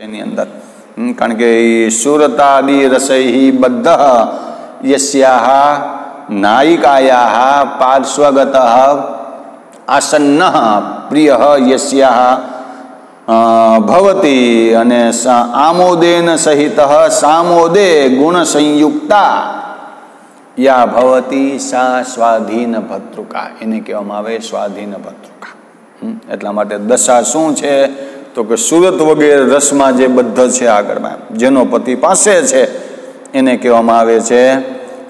એની અંદર. કારણ કે સુરતાદિ રસૈ બદ્ધ યસ્યાહ નાયિકાયા પાર્શ્વગત આસન્ન પ્રિય યસ્યા ભવતી અને આમોદેન સહિત સામોદે ગુણ સંયુક્તા યા ભવતી સા સ્વાધીન ભદ્રુકા. એને કહેવામાં આવે સ્વાધીન ભદ્રુકા. એટલા માટે દશા શું છે? તો કે સુરત વગેરે રસમાં જે બદ્ધ છે આગળમાં જેનો પતિ પાસે છે, એને કહેવામાં આવે છે,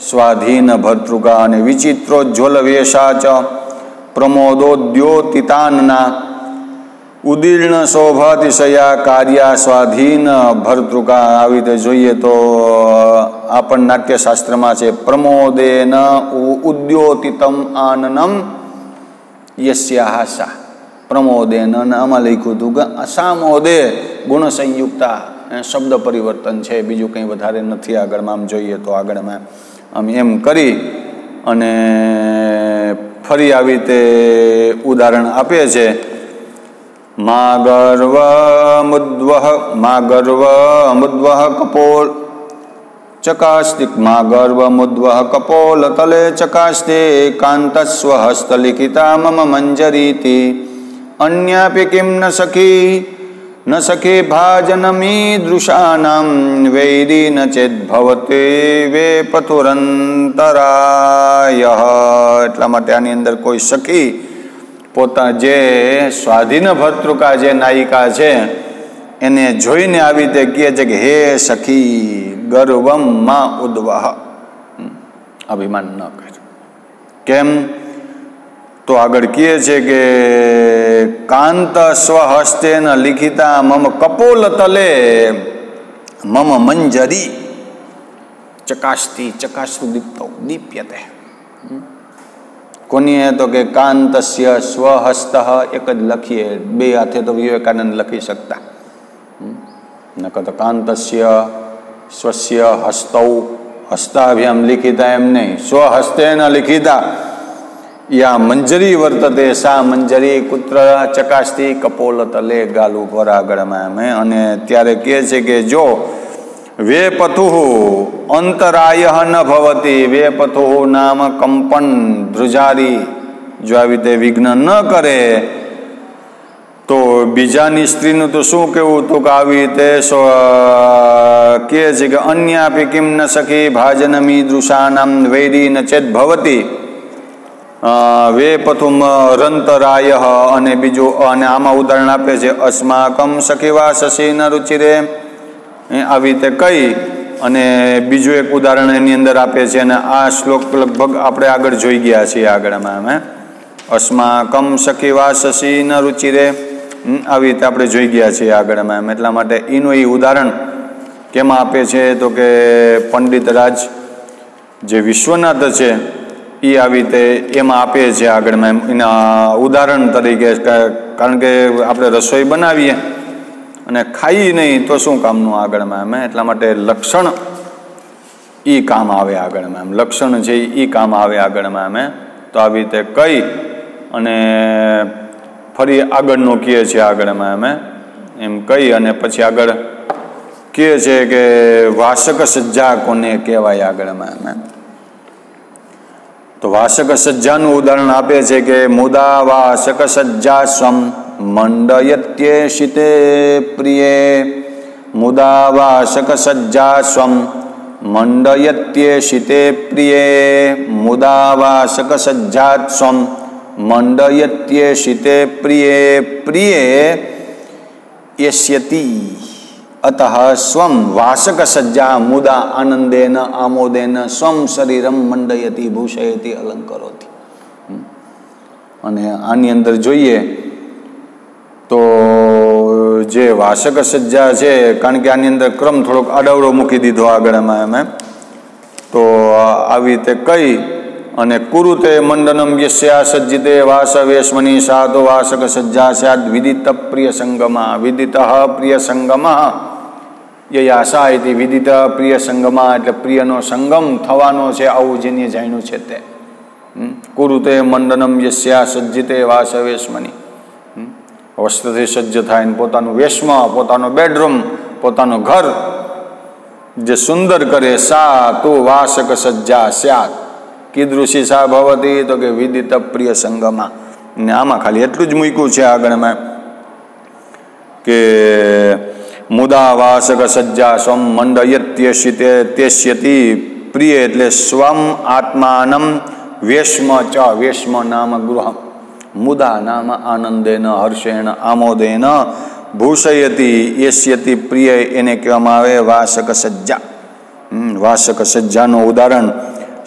સ્વાધીન ભર્તૃકા અને વિચિત્રોજ્જવલ વેશાચ પ્રમોદોદ્યોતિતાનના ઉદીર્ણ શોભાતિશયા કાર્યા સ્વાધીન ભર્તૃકા. આવી રીતે જોઈએ તો, આપણ નાટ્યશાસ્ત્રમાં છે, પ્રમોદેન ઉદ્યોતિતમ આનનમ યસ્યાહ સા પ્રમોદેન અને આમાં લખ્યું હતું કે અસામોદે ગુણ સંયુક્તા શબ્દ પરિવર્તન છે, બીજું કંઈ વધારે નથી આગળમાં, આમ જોઈએ તો આગળમાં. આમ એમ કરી અને ફરી આવી રીતે ઉદાહરણ આપે છે. મા ગર્વ મુદ્વહ, મા ગર્વ મુદ્વહ કપોલ. ચકાસ્તિક, મા ગર્વ મુદ્વહ કપોલ તલે ચકાસ્તે કાંતસ્વ હસ્તલિખિતા મમ મંજરીતિ. અન્યાપી કિમ ન સખી ન સખી ભાજનમીદૃશાનામ વૈરી ન ચેદ્ભવતે વે પથુરંતરાય એટલા માટે આની અંદર કોઈ સખી પોતા જે સ્વાધીન ભર્તૃકા, જે નાયિકા છે, એને જોઈને આવી રીતે કહે છે કે, હે સખી, ગર્વમમાં ઉદ્વાહ અભિમાન ન કર કેમ? તો આગળ કહે છે કે, કાંત સ્વહસ્તેન લિખિતા મમ કપોલ તલે, મમ મંજરી. ચકાશતી ચકાશતુ દીપ્તો, દીપ્યતે. કોની તો કે, કાંતસ્ય સ્વહસ્ત એક જ લખીએ, બે હાથે તો વિવેકાનંદ લખી શકતા. નકર તો કાંતસ્ય સ્વસ્ય હસ્તૌ, હસ્તાભ્યામ લિખિતા એમ નહીં. સ્વહસ્તેન લિખિતા. યા મંજરી વર્તતે સા મંજરી કુત્ર ચકાસ્તી કપોલ તલે ગાલુ પર આગળમાં અને ત્યારે કહે છે કે જો વે પથુ અંતરાય ન ભવતી વે પથુ નામ કંપન ધ્રુજારી. જો આવી રીતે વિઘ્ન ન કરે, તો બીજાની સ્ત્રીનું તો શું કેવું? હતું કે આવી રીતે કહે છે કે અન્યાપી કિમ ન સખી, ભાજનમી દૃશાનામ વૈરી ન ચેત ભવતી. વે પથુમ રંતરાય અને બીજું, અને આમાં ઉદાહરણ આપે છે, અસ્માકમ સખીવા શશી ન રુચિરે. આવી રીતે કહી અને બીજું એક ઉદાહરણ એની અંદર આપે છે, અને આ શ્લોક લગભગ આપણે આગળ જોઈ ગયા છીએ આગળમાં અમે અસ્માકમ સખીવા શશી ન રુચિરે. આવી રીતે આપણે જોઈ ગયા છીએ આગળમાં એમ, એટલા માટે એનું એ ઉદાહરણ કેમાં આપે છે, તો કે પંડિત રાજ જે વિશ્વનાથ છે એ આવી રીતે એમાં આપે છે આગળમાં એમ એના ઉદાહરણ તરીકે કારણ કે આપણે રસોઈ બનાવીએ અને ખાઈ નહીં તો શું કામનું આગળમાં એમ એટલા માટે લક્ષણ એ કામ આવે આગળમાં એમ લક્ષણ છે એ કામ આવે આગળમાં અમે તો આવી રીતે કહી અને ફરી આગળનું કહે છે આગળમાં અમે એમ કહી અને પછી આગળ કહે છે કે વાસક સજ્જા કોને કહેવાય આગળમાં અમે તો વાસક સજ્જાનું ઉદાહરણ આપે છે કે મુદા વાસક સજ્જા સ્વમ મંડયત્યેષિતે પ્રિયે. મુદા વાસક સજ્જા સ્વમ મંડયત્યેષિતે પ્રિયે. મુદા વાસક સજ્જાત સ્વમ મંડયત્યેષિતે પ્રિયે. પ્રિયે યસ્યતિ. અતઃ સ્વમ વાસક સજ્જા મુદા આનંદેન આમોદેન સ્વમ શરીરમ મંડયતિ ભૂષયતી અલંકરોતિ અને આની અંદર જોઈએ તો જે વાસક સજ્જા છે, કારણ કે આની અંદર ક્રમ થોડોક અડવડો મૂકી દીધો આગળ એમાં અમે તો આવી રીતે કહી અને કુરુતે મંડનમ યસ્યા સજ્જિતે વાસવેશ્મની સાતો વાસક સજ્જા સ્યાદ વિદિત પ્રિય સંગમા વિદિત પ્રિય સંગમા યયાસા ઇતિ વિદિત પ્રિય સંગમા એટલે પ્રિયનો સંગમ થવાનો છે આવું જેને જાણ્યું છે તે. કુરુતે મંડનમ યસ્યા સજ્જિતે વાસવેશ્મની. વસ્ત્રથી સજ્જ થાય ને પોતાનું વેશમાં, પોતાનો બેડરૂમ, પોતાનું ઘર. જે સુંદર કરે, સા તું વાસક સજ્જા સ્યાત. કીદૃશી સા ભવતી તો કે વિદિત પ્રિય સંગમાં. ને આમાં ખાલી એટલું જ મૂક્યું છે આગળમાં કે મુદા વાસક સજ્જા સ્વમ મંડયત્યશિતે તેશ્યતિ પ્રિય એટલે સ્વમ આત્માનમ વેશ્મ ચ, વેશ્મ નામ ગૃહ મુદા નામ આનંદેન, હર્ષેણ આમોદેન. ભૂષયતી એસ્યતિ પ્રિય એને કહેવામાં આવે વાસક સજ્જા વાસક સજ્જાનું ઉદાહરણ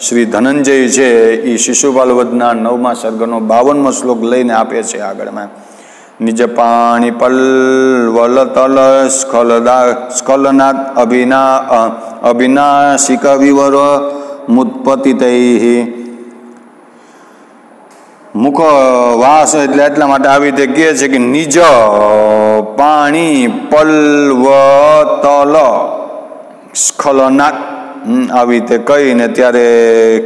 શ્રી ધનંજય છે. એ શિશુપાલ વધના નવમા સર્ગનો બાવનમો શ્લોક લઈને આપે છે આગળમાં. નિજ પાણી પલ્વલ તલ સ્ખલદા સ્ખલનાથ અભિના અભિનાશિક વિવર મુત્પતિતૈ મુખ વાસ એટલે એટલા માટે આવી રીતે કહે છે કે નિજ પાણી પલ્વ તલ સ્ખલનાથ આવી રીતે કહીને ત્યારે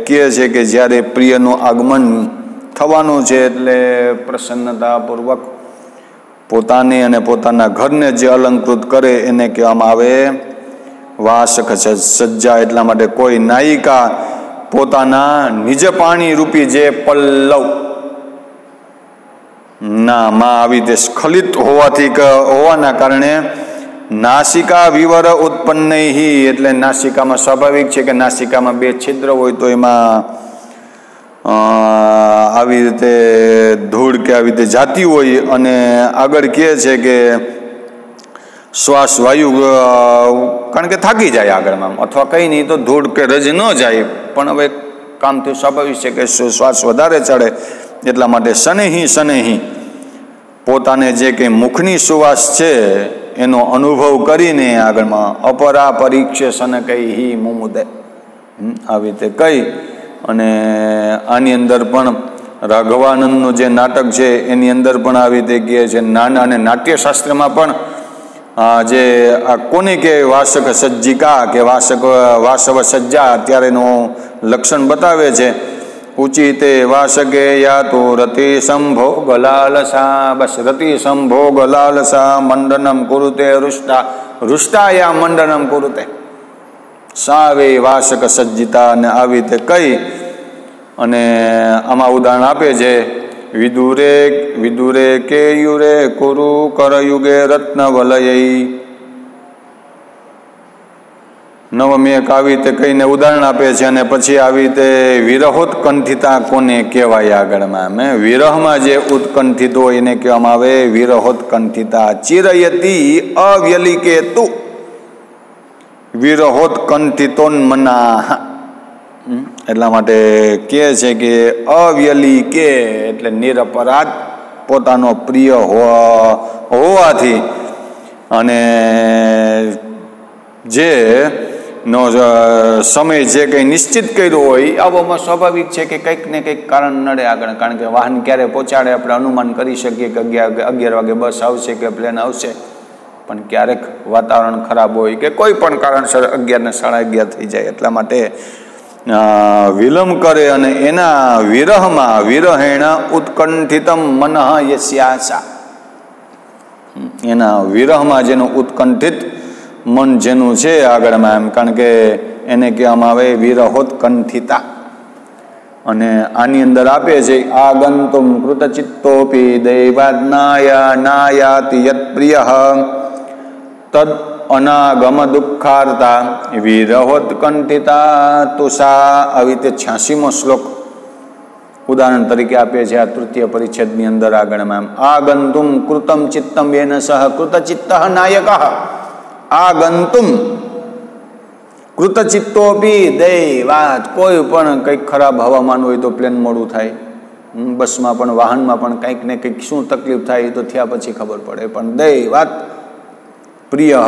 કહે છે કે જ્યારે પ્રિયનું આગમન થવાનું છે એટલે પ્રસન્નતાપૂર્વક પોતાની અને પોતાના ઘરને જે અલંકૃત કરે એને કહેવામાં આવે વાસક સજ્જા. એટલા માટે કોઈ નાયિકા પોતાના નિજ પાણી રૂપી જે પલ્લવ ના માં આવી રીતે સ્ખલિત હોવાથી હોવાના કારણે નાસિકા વિવર ઉત્પન્ન એટલે નાસિકામાં સ્વાભાવિક છે કે નાસિકામાં બે છિદ્ર હોય તો એમાં આવી રીતે ધૂળ કે આવી રીતે જાતી હોય અને આગળ કહે છે કે શ્વાસ વાયુ કારણ કે થાકી જાય આગળમાં અથવા કંઈ નહીં તો ધૂળ કે રજ ન જાય. પણ હવે કામથી સ્વાભાવિક છે કે શ્વાસ વધારે ચડે એટલા માટે શનેહી શનેહી. પોતાને જે કંઈ મુખની સુવાસ છે એનો અનુભવ કરીને આગળમાં અપરા પરીક્ષે સનકઈ હિ મુમુદે આવી રીતે કહી અને આની અંદર પણ રાઘવાનંદનું જે નાટક છે, એની અંદર પણ આવી રીતે કહે છે, નાના અને નાટ્યશાસ્ત્રમાં પણ જે, આ કોને કે વાસક સજ્જિકા કે વાસક, વાસવ સજ્જા અત્યારે એનું લક્ષણ બતાવે છે. ઉચિતે વાસકે યાતો રતિ સંભોગ લાલસા, બસ રતિ સંભોગ લાલસા, મંડનમ કુરુતે રુષ્ટા, રુષ્ટાયા મંડનમ કુરુતે. સાવે વાસક સજ્જિતા અને આવી રીતે કહી અને આમાં ઉદાહરણ આપે છે, વિદુરે વિદુરે કે યુરે કુરુ કરયુગે રત્ન વલયઈ નવમેક આવી રીતે કહીને ઉદાહરણ આપે છે અને પછી આવી રીતે વિરહોત્કંઠિતા કોને કહેવાય આગળમાં? મેં વિરહમાં જે ઉત્કંઠિત હોય એને કહેવામાં આવે, વિરહોત્કંઠિતા ચિરયતી અવ્યલિકે તુ વિરહોત્કંઠિતોન્મના એટલા માટે કે છે કે અવ્યલી કે એટલે નિરપરાધ પોતાનો પ્રિય હોવાથી અને જે નો સમય જે કંઈ નિશ્ચિત કર્યો હોય, એ આવવામાં સ્વાભાવિક છે કે કંઈક ને કંઈક કારણ નડે આગળ, કારણ કે વાહન ક્યારે પહોંચાડે, આપણે અનુમાન કરી શકીએ કે અગિયાર અગિયાર વાગે બસ આવશે કે પ્લેન આવશે. પણ ક્યારેક વાતાવરણ ખરાબ હોય કે કોઈ પણ કારણસર અગિયાર ને સાડા અગિયાર થઈ જાય એટલા માટે વિલંબ કરે અને એના વિરહમાં વિરહેણ ઉત્કંઠિતમ મનઃ યસ્યાસા. એના વિરહમાં જેનું ઉત્કંઠિત મન જેનું છે આગળમાં એમ, કારણ કે એને કહેવામાં આવે વિરહોત્કંઠિતા. અને આની અંદર આપે છે, આગંતુમ કૃતચિત્તોપી દૈવાજ્ઞાયા નાયાતિ યત પ્રિય તદ અનાગમ દુઃખાર્તા વિરહોત્કંઠિતા તુષા આવી રીતે છ્યાસીમો શ્લોક ઉદાહરણ તરીકે આપે છે આ તૃતીય પરિચ્છેદની અંદર આગળમાં આગંતુમ કૃતમ ચિત્તમ એન સહ કૃતચિત્ત નાયક। આગંતુમ કૃતચિત્તોપી દૈવાત, કોઈ પણ કંઈક ખરાબ હવામાન હોય તો પ્લેન મોડું થાય। બસમાં પણ, વાહનમાં પણ કંઈક ને કંઈક શું તકલીફ થાય એ તો થયા પછી ખબર પડે, પણ દૈવાત પ્રિય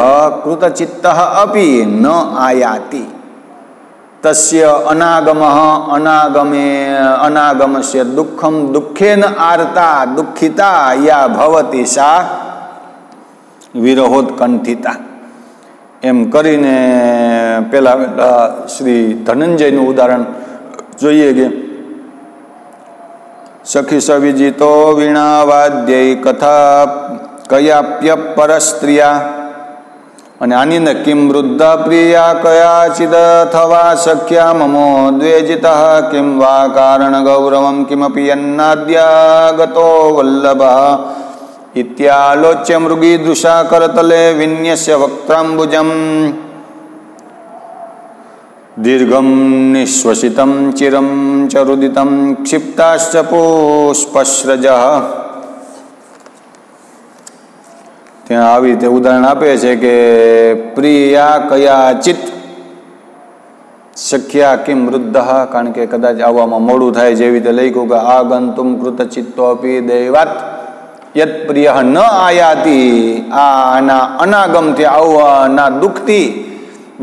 કૃતચિત્ત અપી ન આયાતિ. તસ્ય અનાગમ અનાગમે, અનાગમસ્ય દુઃખમ દુઃખેન આરતા દુઃખિતા યા ભવતી સા વિરહોત્કંઠિતા. એમ કરીને પેલા શ્રી ધનંજયનું ઉદાહરણ જોઈએ કે સખી સવિજિતો વીણા વાદ્ય કથા કયાપ્ય પરસ્ત્રિયા અને આની અંદર કિમ વૃદ્ધ પ્રિયા કયાચિદ થવા શક્યા મમો દ્વેજિત, કિમ વા કારણ ગૌરવમ, કિમપી અન્નાદ્યાગતો વલ્લભ. ઇત્યાલોચ્ય મૃગી દૃશા કરતલે વિન્યસ્ય વક્ત્રાંબુજમ. દીર્ઘમ નિશ્વસિતમ, ચિરમ ચ રુદિતમ ક્ષિપ્તાશ્ચ પુષ્પસ્રજ ત્યાં આવી રીતે ઉદાહરણ આપે છે કે પ્રિયા કયા ચિત્ત શક્યા કિમ વૃદ્ધ, કારણ કે કદાચ આવવામાં મોડું થાય જેવી રીતે લખ્યું કે આગંતુમ કૃત ચિત્તોપી દૈવાત, યત પ્રિય ન આયાતી આના અનાગમથી આવવાના દુઃખથી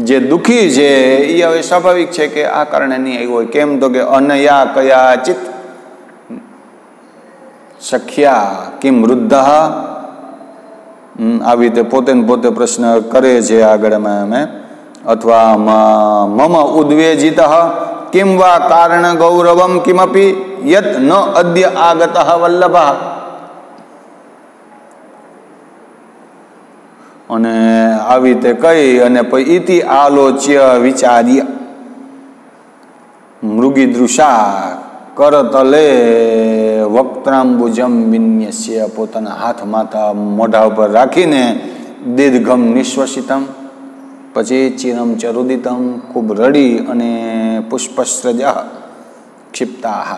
જે દુઃખી છે એ હવે સ્વાભાવિક છે કે આ કારણે નહીં આવ્યું હોય. કેમ તો કે અનયા કયા ચિત્ત સખ્યા કિમ વૃદ્ધ આવી રીતે પોતે પોતે પ્રશ્ન કરે છે આગળમાં અમે અથવા મમ ઉદ્વેજિત કિમ વા કારણ ગૌરવમ કિમપી યત ન અદ્ય આગત વલ્લભ. અને આવી રીતે કહી અને ઇતિ આલોચ્ય વિચાર્ય. મૃગીદૃશા કરતલે વક્ત્રાંબુજમ વિન્યસ્ય પોતાના હાથ માથા મોઢા ઉપર રાખીને દીર્ઘમ નિશ્વસિતમ પછી ચિરમ ચરુદિતમ ખૂબ રડી અને પુષ્પસ્રજ ક્ષિપ્તા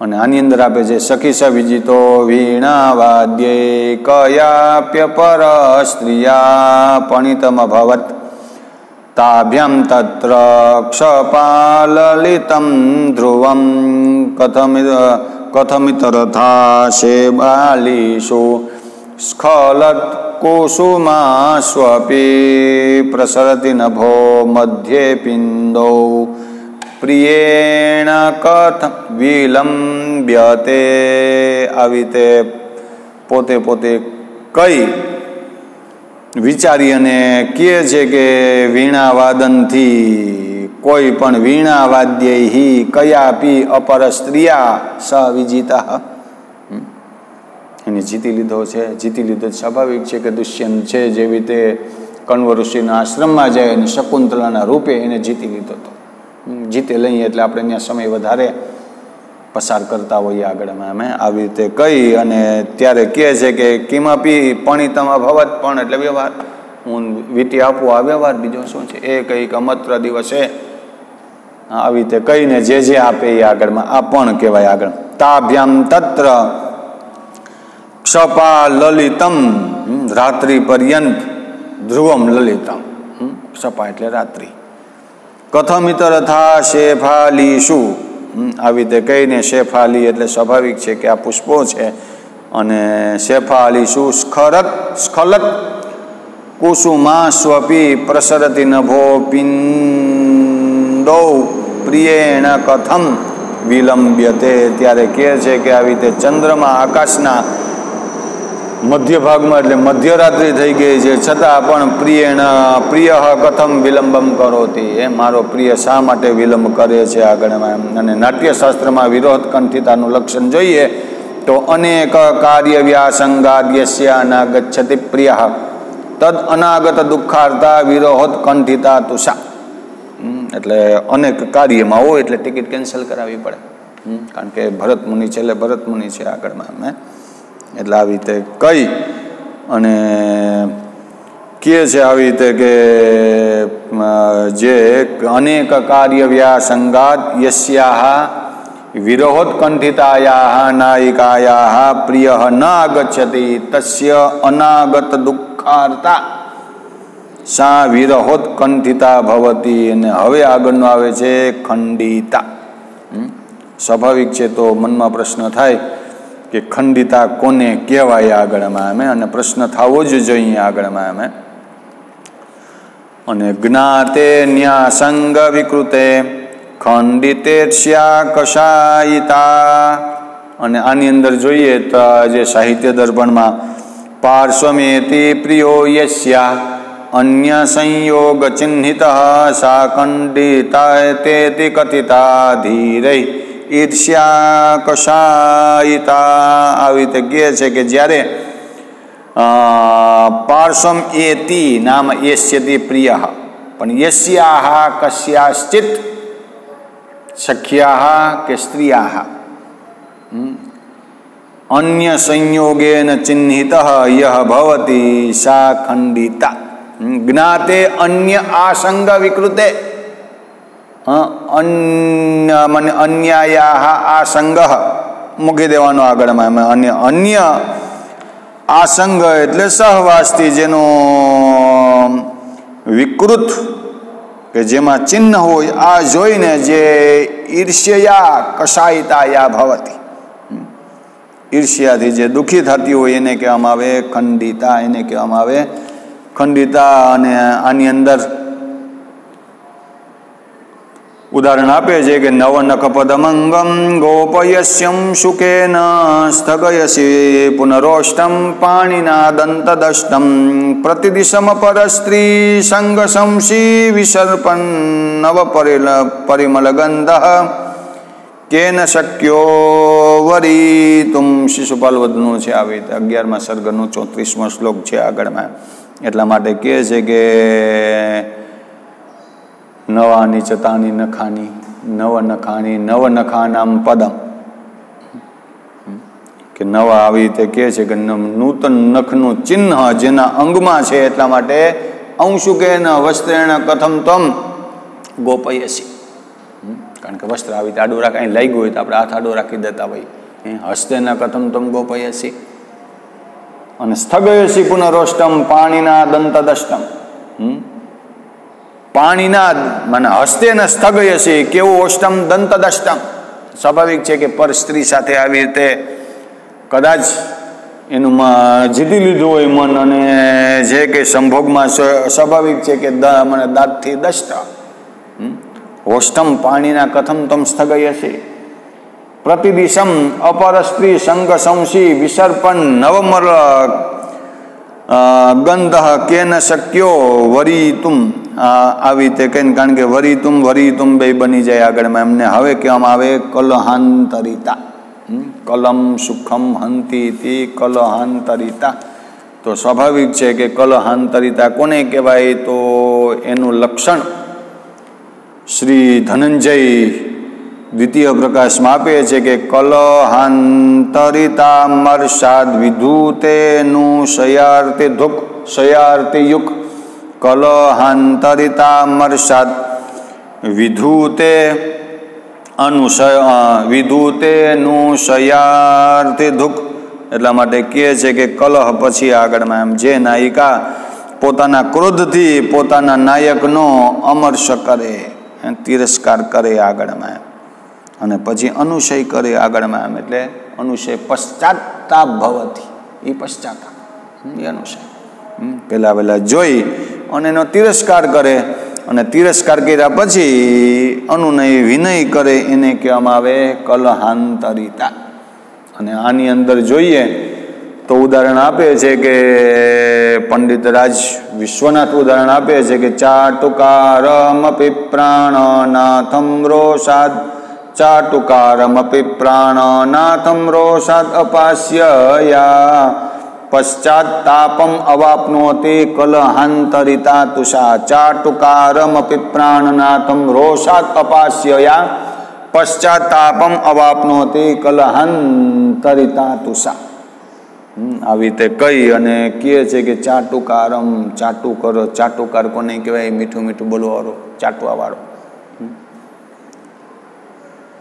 અને આની અંદર આપે છે સખી સવિજિતો વીણા વાદ્યે કયાપ્ય પર સ્ત્રિયા પણિતમ ભવત તાભ્યમ તત્ર क्षपाललितं ધ્રુવમ कथमि સ્ખલત કુસુમા સ્વપી પ્રસરતિ નભો મધ્યે પિંદો પ્રિયેણ કથ વિલંબ્યતે આવી તે પોતે પોતે કઈ વિચારી અને કહે છે કે વીણા વાદનથી કોઈ પણ વીણા વાદ્ય હિ કયાપી અપર સ્ત્રીયા સ વિજીતા. એને જીતી લીધો છે. જીતી લીધો સ્વાભાવિક છે કે દુષ્યંત છે જેવી રીતે કણવ ઋષિના આશ્રમમાં જાય અને શકુંતલાના રૂપે એને જીતી લીધો હતો જીતે લઈએ એટલે આપણે અહીંયા સમય વધારે પસાર કરતા હોઈએ આગળમાં. અમે આવી રીતે કહી અને ત્યારે કહે છે કે કિમપી પણિતમાં ભવત પણ એટલે વ્યવહાર. હું વીટી આપું, આ વ્યવહાર બીજો શું છે? એ કંઈક અમત્ર દિવસે આવી રીતે કહીને જે જે આપે એ આગળમાં, આ પણ કહેવાય આગળ. તાભ્યામ તત્ર ક્ષપા લલિતમ રાત્રિ પર્યંત ધ્રુવમ લલિતમ. ક્ષપા એટલે રાત્રિ. કથમિતરથા શેફાલીશુ આવી રીતે કહીને શેફાલી એટલે સ્વાભાવિક છે કે આ પુષ્પો છે. અને શેફાલીશુ સ્ખરત સ્ખલત કુસુમા સ્વપી પ્રસરતી નભો પિંદો પ્રિયેણ કથમ વિલંબ્યતે. ત્યારે કહે છે કે આવી રીતે ચંદ્રમાં આકાશના મધ્ય ભાગમાં એટલે મધ્યરાત્રિ થઈ ગઈ છે. છતાં પણ પ્રિયણ, પ્રિય કથમ વિલંબમ કરોતી. એ મારો પ્રિય શા માટે વિલંબ કરે છે આગળ અને નાટ્યશાસ્ત્રમાં વિરોધ કંઠિતાનું લક્ષણ જોઈએ તો અનેક કાર્ય વ્યાસંગાદ્યસ્ય અનાગચ્છતિ પ્રિય. તદ અનાગત દુઃખાર્તા વિરોહત કંઠિતા તુષા. એટલે અનેક કાર્યમાં હોય એટલે ટિકિટ કેન્સલ કરાવવી પડે. કારણ કે ભરત મુનિ એટલે ભરત મુનિ છે આગળમાં અમે એટલે આવી રીતે કહી અને કહે છે આવી રીતે કે જે અનેક કાર્ય વ્યાસંગાત યસ્યા વિરોધ કંઠિતાયા નાયિકાયા પ્રિય ન આગચ્છતિ તસ્ય અનાગત દુઃખાર્તા સા વિરહોત કંઠિતા ભવતી અને હવે આગળનો આવે છે ખંડિતા. સ્વાભાવિક છે તો મનમાં પ્રશ્ન થાય કે ખંડિતા કોને કહેવાય આગળમાં અમે? અને પ્રશ્ન થવો જ જોઈએ આગળમાં અમે. અને જ્ઞાતે ન્યાસંગ વિકૃતે, ખંડિતે કષાયિતા અને આની અંદર જોઈએ તો જે સાહિત્ય દર્પણમાં, પાર્શ્વમેતિ પ્રિયો યસ્યા, અન્ય સંયોગ ચિહ્નિત, સા ખંડિતા તે કથિતા ધીરૈ. ઈર્ષ્યા કષાયિતા આવી રીતે કહે છે કે જ્યારે પાર્શ્વમ એતિ નામ યશ્યતિ પ્રિય. પણ યસ્યાહ કશ્યાશ્ચિત સખ્યાહ કે સ્ત્રીયાહ. અન્ય સંયોગેન ચિહ્નિત યહ ભવતી સા ખંડિતા. જ્ઞાતે અન્ય આસંગ વિકૃતે. અન્ય મને અન્યાયા આ સંગહ મૂકી દેવાનો આગળમાં. અન્ય અન્ય આ આસંગ એટલે સહવાસથી જેનો વિકૃત કે જેમાં ચિહ્ન હોય, આ જોઈને જે ઈર્ષ્યા કસાયતાયા ભવતી. ઈર્ષ્યાથી જે દુઃખી થતી હોય એને કહેવામાં આવે ખંડિતા, એને કહેવામાં આવે ખંડિતા અને આની અંદર ઉદાહરણ આપે છે કે નવનખપદમંગમ ગોપયસ્યમ શુકેન સ્થગયસી પુનરોષ્ટમ પાણીના દંતદષ્ટમ પ્રતિદિશમ પરસ્ત્રી સંગશંસી વિસર્પન નવ પરિમલ ગંધ કેન શક્યો વરી તુમ શિશુપાલ વધનું છે આવી રીતે અગિયારમાં સર્ગનું ચોત્રીસમો શ્લોક છે આગળમાં. એટલા માટે કહે છે કે નવાની ચતાની નખાની, નવ નખાની, નવ નખાનામ પદમ. કે નવા આવી રીતે કહે છે કે નૂતન નખનું ચિહ્ન જેના અંગમાં છે એટલા માટે અંશુકેન વસ્ત્રેણ કથમ તમ ગોપયસી. કારણ કે વસ્ત્ર આવી રીતે આડું રાખે લઈ ગયું હોય તો આપણે હાથ આડો રાખી દેતા હોય. હસ્તેના કથમ તમ ગોપયસી. અને સ્થગયસી પુનરોષ્ટમ પાણીના દંતદષ્ટમ. પાણીના મને હસ્તે ન છે, કેવું ઓષ્ટમ દંતદષ્ટમ? સ્વાભાવિક છે કે પર સ્ત્રી સાથે આવી રીતે કદાચ એનું જીતી લીધું હોય મન અને જે કે સંભોગમાં સ્વાભાવિક છે કે મને દાંતથી દષ્ટ. ઓષ્ટમ પાણીના કથમ તમ છે. પ્રતિદિશમ અપર સ્ત્રી સંગ સંશી વિસર્પણ નવમર ગંધ કેન શક્યો વરીતુમ આવી રીતે કહીને કારણ કે વરીતુમ વરીતુમ બે બની જાય આગળમાં. એમને હવે કહેવામાં આવે કલહાંતરિતા. કલમ સુખમ હંતી કલહાંતરિતા. તો સ્વાભાવિક છે કે કલહાંતરિતા કોને કહેવાય? તો એનું લક્ષણ શ્રી ધનંજય દ્વિતીય પ્રકાશમાં આપે છે કે કલહાંતરિતા મરસાદ વિધુતેનું શયાર્તે ધુક શયાર્તે યુગ કલહાંતરિતા મર્ષાદ વિધુતે અનુશય વિધુતેનું શયાર્થે દુઃખ એટલા માટે કહે છે કે કલહ પછી આગળમાં એમ જે નાયિકા પોતાના ક્રોધથી પોતાના નાયકનો અમર્ષ કરે તિરસ્કાર કરે આગળમાં એમ. અને પછી અનુશય કરે આગળમાં એમ, એટલે અનુશય પશ્ચાતાપ ભવતી. એ પશ્ચાતાપ. એ અનુશય. પહેલાં પહેલાં જોઈ અને એનો તિરસ્કાર કરે અને તિરસ્કાર કર્યા પછી અનુનય વિનય કરે એને કહેવામાં આવે કલહાંતરિતા. અને આની અંદર જોઈએ તો ઉદાહરણ આપે છે કે પંડિત રાજ વિશ્વનાથ ઉદાહરણ આપે છે કે ચાટુકારમપી પ્રાણનાથમ રોષાદ ચાટુકારમપી પ્રાણનાથમ રોષાદ અપાસ્ય યા પશ્ચાત્તાપમ અવાપ્નોતિ કલહાંતરિતા તુષા ચાટુકારમપી પ્રાણનાથમ રોષાત અપાસ્યયા પશ્ચાતાપમ અવાપ્નોતિ કલહાંતરિતા તુષા આવી રીતે કહી અને કહે છે કે ચાટુકારમ ચાટુ કરો ચાટુકાર કોને કહેવાય? મીઠું મીઠું બોલવાવાળો, ચાટવાવાળો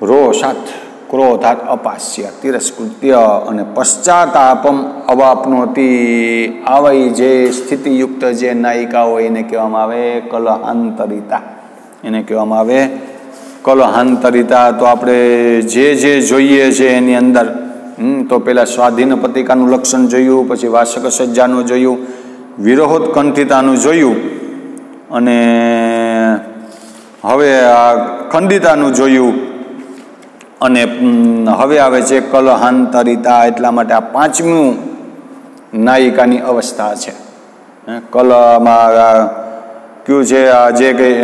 રોષાત ક્રોધાત અપાસ્ય તિરસ્કૃત્ય અને પશ્ચાતાપમ અવાપનોતી આવી જે સ્થિતિયુક્ત જે નાયિકા હોય એને કહેવામાં આવે કલહાંતરિતા એને કહેવામાં આવે કલહાંતરિતા તો આપણે જે જે જોઈએ છે એની અંદર તો પહેલાં સ્વાધીન પતિકાનું લક્ષણ જોયું પછી વાસક સજ્જાનું જોયું વિરોહોત્કંઠિતાનું જોયું અને હવે આ ખંડિતાનું જોયું અને હવે આવે છે કલહાંતરિતા એટલા માટે આ પાંચમું નાયિકાની અવસ્થા છે. કલમાં કયું છે, આ જે કંઈ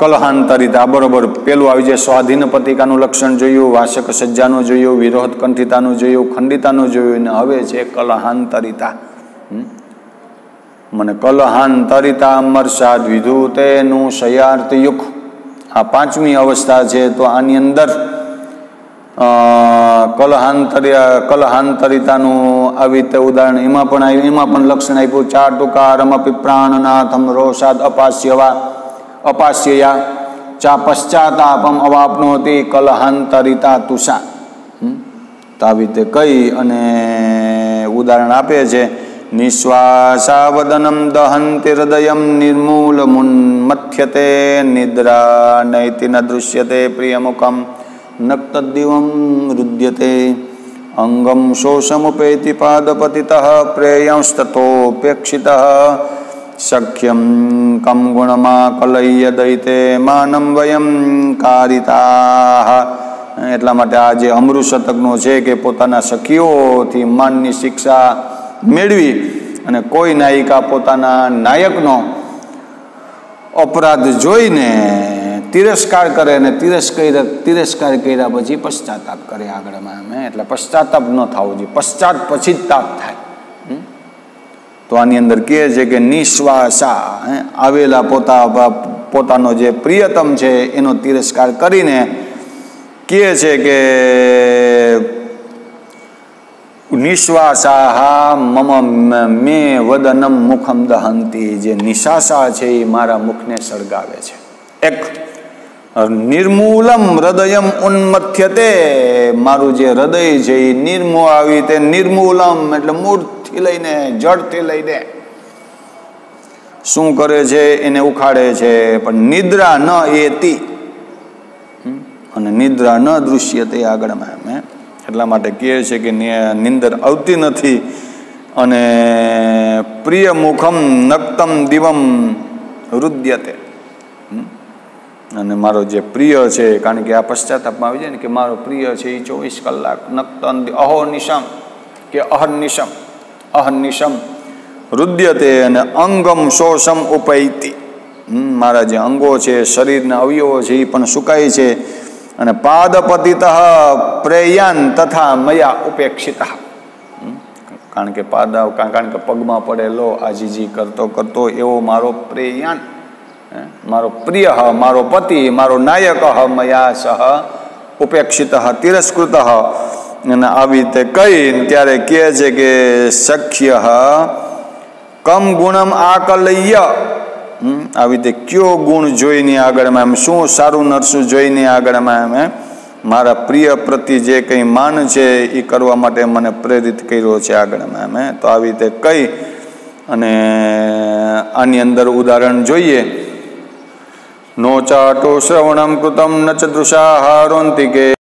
કલહાંતરિતા બરોબર, પેલું આવી જાય, સ્વાધીન પતિકાનું લક્ષણ જોયું, વાસક સજ્જાનું જોયું, વિરોધ કંઠિતાનું જોયું, ખંડિતાનું જોયું ને હવે છે કલહાંતરિતા મને કલહાંતરિતા અમરસાદ વિધુ તેનું શયાર્થ યુગ આ પાંચમી અવસ્થા છે તો આની અંદર અ, કલહાંતર્ય કલહાંતરિતાનું આવી રીતે ઉદાહરણ એમાં પણ આવ્યું એમાં પણ લક્ષણ આપ્યું ચાર ટુકારમપી પ્રાણનાથમ રોષાદ અપાસ્યવા અપાસ્યયા ચા પશ્ચાતાપમ અવાપનોતી કલહાંતરિતા તુષા. તો આવી રીતે કહી અને ઉદાહરણ આપે છે. નિશ્વાસાવદનમ દહંતિ હૃદય નિર્મૂલમુન્મથ્યતે નિદ્રા નૈતિ ન દૃશ્યતે પ્રિયમુખમ નક્તદ્દિવમ રુદ્યતે અંગમ શોષમુપેતિ પાદપતિ પ્રેયંસ્તતોપેક્ષિતઃ સખ્યમ કમ ગુણમાં કલય્ય દૈતે માનમ વયમ કારિતા એટલા માટે આ જે અમૃત શતકનો છે કે પોતાના સખીઓથી માનની શિક્ષા મેળવી અને કોઈ નાયિકા પોતાના નાયકનો અપરાધ જોઈને તિરસ્કાર કરે અને તિરસ્કાર તિરસ્કાર કર્યા પછી પશ્ચાતાપ કરે આગળમાં અમે એટલે પશ્ચાતાપ ન થવો જોઈએ. પશ્ચાત પછી જ તાપ થાય? તો આની અંદર કહે છે કે નિશ્વાસા આવેલા પોતા, પોતાનો જે પ્રિયતમ છે, એનો તિરસ્કાર કરીને કહે છે કે નિશ્વાસાહા મમ મે વદનમ મુખમ દહંતી. જે નિશાસા છે એ મારા મુખને સળગાવે છે. એક નિર્મૂલમ હૃદયમ ઉન્મથ્યતે. મારું જે હૃદય છે એ નિર્મૂળ આવી તે નિર્મૂલમ, એટલે મૂળથી લઈને જડથી લઈને. શું કરે છે? એને ઉખાડે છે. પણ નિદ્રા ન એતી? અને નિદ્રા ન દૃશ્યતે આગળમાં એમ, હે? એટલા માટે કહે છે કે નિંદર આવતી નથી અને પ્રિય મુખમ નક્તમ દિવમ રુદ્યતે? અને મારો જે પ્રિય છે, કારણ કે આ પશ્ચાતાપમાં આવી જાય ને કે મારો પ્રિય છે એ ચોવીસ કલાક નક્તન અહો નિશમ, કે અહર્નિશમ અહર્નિશમ રુદ્યતે અને અંગમ શોષમ ઉપૈતી. મારા જે અંગો છે, શરીરના અવયવો છે એ પણ સુકાય છે. અને પાદપતિત પ્રેયાન તથા મયા ઉપેક્ષિત. કારણ કે પાદા કારણ કે પગમાં પડેલો આજીજી કરતો કરતો એવો મારો પ્રેયાન મારો પ્રિય, મારો પતિ, મારો નાયક મયા સહ ઉપેક્ષિત, તિરસ્કૃત. અને આવી રીતે કહી ત્યારે કહે છે કે સખ્ય, કમ ગુણમ આકલય્ય આવી રીતે કયો ગુણ જોઈને આગળમાં એમ? શું સારું નરસું જોઈને આગળમાં એમ મારા પ્રિય પ્રતિ જે કંઈ માન છે એ કરવા માટે મને પ્રેરિત કર્યો છે આગળમાં એમ તો આવી રીતે કહી અને આની અંદર ઉદાહરણ જોઈએ. નો ચાટો શ્રવણમ કૃતમ ન ચ દૃશાહારોંતિકે